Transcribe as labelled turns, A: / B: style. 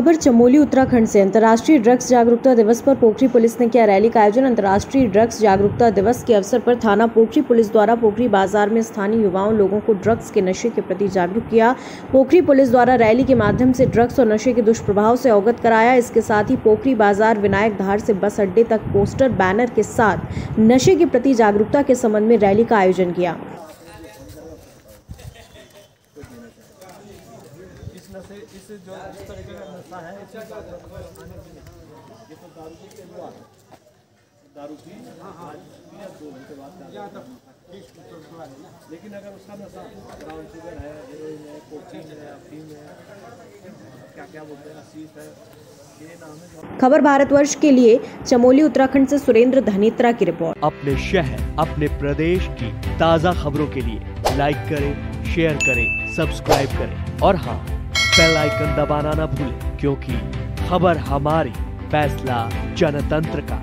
A: खबर, चमोली उत्तराखंड से। अंतर्राष्ट्रीय ड्रग्स जागरूकता दिवस पर पोखरी पुलिस ने किया रैली का आयोजन। अंतर्राष्ट्रीय ड्रग्स जागरूकता दिवस के अवसर पर थाना पोखरी पुलिस द्वारा पोखरी बाज़ार में स्थानीय युवाओं, लोगों को ड्रग्स के नशे के प्रति जागरूक किया। पोखरी पुलिस द्वारा रैली के माध्यम से ड्रग्स और नशे के दुष्प्रभाव से अवगत कराया। इसके साथ ही पोखरी बाज़ार विनायक धार से बस अड्डे तक पोस्टर, बैनर के साथ नशे के प्रति जागरूकता के संबंध में रैली का आयोजन किया।
B: नशे इस जो इस तरीके का नशा है इसी का खाने पीने ये तो दारू के हुआ? दारू पी? आज पी दो घंटे बाद लेकिन अगर उसका नशा ब्राउन शुगर है हेरोइन है कोकीन है अफीम है क्या क्या बोलते हैं शीश है है
A: खबर भारतवर्ष के लिए चमोली उत्तराखंड से सुरेंद्र धनीत्रा की रिपोर्ट।
C: अपने शहर अपने प्रदेश की ताज़ा खबरों के लिए लाइक करें शेयर करें सब्सक्राइब करें। और हाँ बेल आइकन दबाना ना भूलें क्योंकि खबर हमारी फैसला जनतंत्र का।